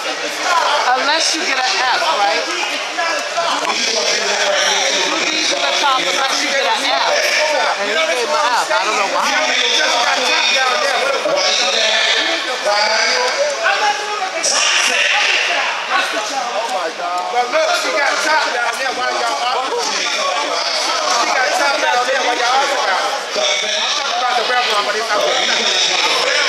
Unless you get an F, right? Two D's at the top unless you get an F. And he gave an F. I don't know why. But look, she got top down there while y'all arguing. She got top down there while y'all arguing about. I'm talking about the rebel, but it's not